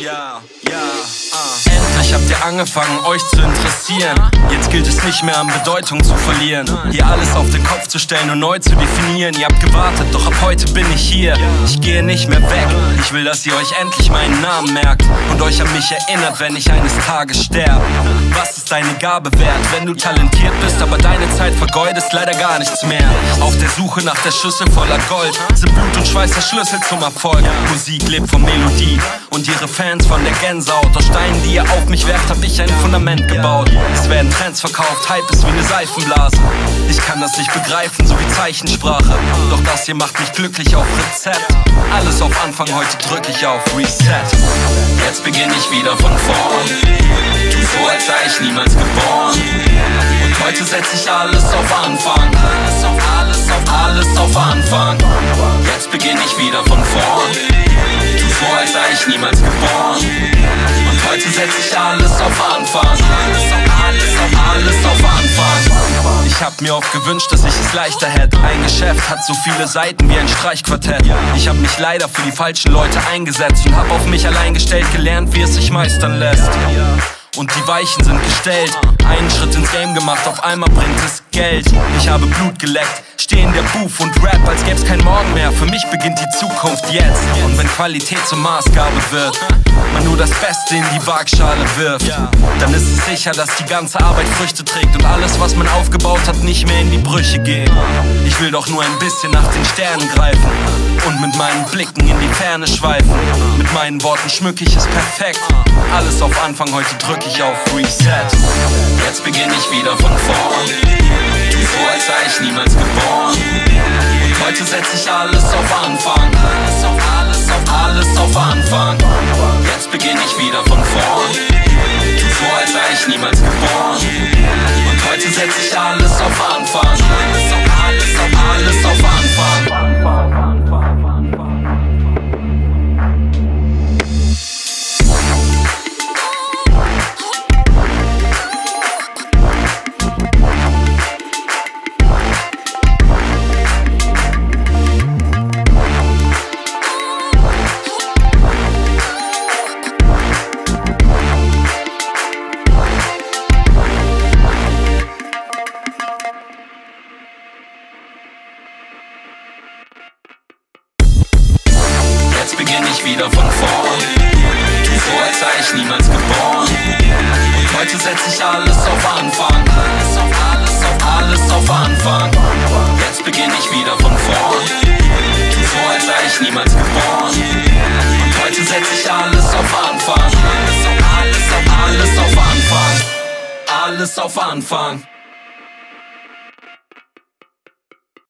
Ja, ja, ah. Endlich habt ihr angefangen, euch zu interessieren. Jetzt gilt es nicht mehr an Bedeutung zu verlieren. Hier alles auf den Kopf zu stellen und neu zu definieren. Ihr habt gewartet, doch ab heute bin ich hier. Ich gehe nicht mehr weg. Ich will, dass ihr euch endlich meinen Namen merkt und euch an mich erinnert, wenn ich eines Tages sterbe. Was ist deine Gabe wert, wenn du talentiert bist, aber deine Zeit vergeudest leider gar nichts mehr? Auf der Suche nach der Schüssel voller Gold sind Blut und Schweiß der Schlüssel zum Erfolg. Musik lebt von Melodie und ihre Fans von der Gänsehaut. Aus Steinen, die ihr auf mich werft, hab ich ein Fundament gebaut. Es werden Trends verkauft, Hype ist wie eine Seifenblase. Ich kann das nicht begreifen, so wie Zeichensprache. Doch das hier macht mich glücklich auf Rezept. Alles auf Anfang, heute drück ich auf Reset. Jetzt beginne ich wieder von vorn. Tu so, als sei ich niemals geboren. Heute setze ich alles auf Anfang. Alles auf alles auf alles auf Anfang. Jetzt beginne ich wieder von vorn. Tu als sei ich niemals geboren. Und heute setze ich alles auf Anfang. Alles auf alles auf alles auf Anfang. Ich hab mir oft gewünscht, dass ich es leichter hätte. Ein Geschäft hat so viele Seiten wie ein Streichquartett. Ich hab mich leider für die falschen Leute eingesetzt und hab auf mich allein gestellt gelernt, wie es sich meistern lässt. Und die Weichen sind gestellt. Einen Schritt ins Game gemacht, auf einmal bringt es Geld. Ich habe Blut geleckt, steh in der Booth und rap, als gäb's kein Morgen mehr. Für mich beginnt die Zukunft jetzt. Und wenn Qualität zur Maßgabe wird, nur das Beste in die Waagschale wirft, dann ist es sicher, dass die ganze Arbeit Früchte trägt und alles, was man aufgebaut hat, nicht mehr in die Brüche geht. Ich will doch nur ein bisschen nach den Sternen greifen und mit meinen Blicken in die Ferne schweifen. Mit meinen Worten schmück ich es perfekt. Alles auf Anfang, heute drück ich auf Reset. Jetzt beginne ich wieder von vorn. Tu so, als sei ich niemals geboren. Und heute setze ich alles auf Anfang. Alles auf alles auf alles auf Anfang. Jetzt beginne ich wieder von vorn. Tu als sei ich niemals geboren. Und heute setze ich alles auf Anfang. Beginne ich wieder von vorn. Tu so, als sei ich niemals geboren. Und heute setze ich alles auf Anfang. Alles auf alles auf alles auf Anfang. Jetzt beginne ich wieder von vorn. Tu so, als sei ich niemals geboren. Und heute setze ich alles auf Anfang. Alles auf alles auf alles auf Anfang. Alles auf Anfang.